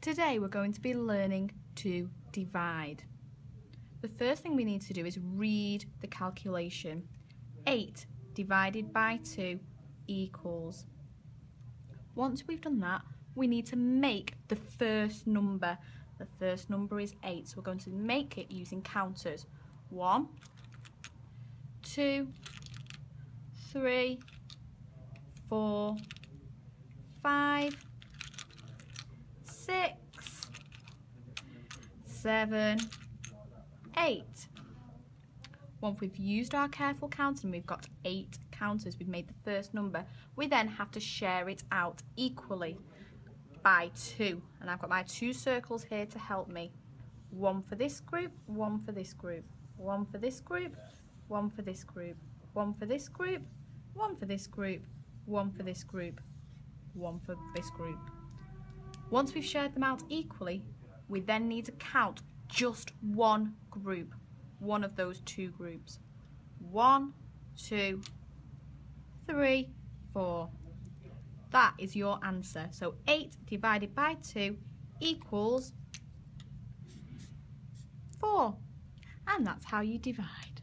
Today we're going to be learning to divide. The first thing we need to do is read the calculation. 8 divided by 2 equals. Once we've done that, we need to make the first number. The first number is 8, so we're going to make it using counters. 1, 2, 3, 4, 5, seven, eight. Once we've used our careful counting, we've got eight counters, we've made the first number, we then have to share it out equally by two. And I've got my two circles here to help me. One for this group, one for this group, one for this group, one for this group, one for this group, one for this group, one for this group, one for this group. Once we've shared them out equally, we then need to count just one group, one of those two groups. One, two, three, four. That is your answer. So 8 divided by 2 equals 4. And that's how you divide.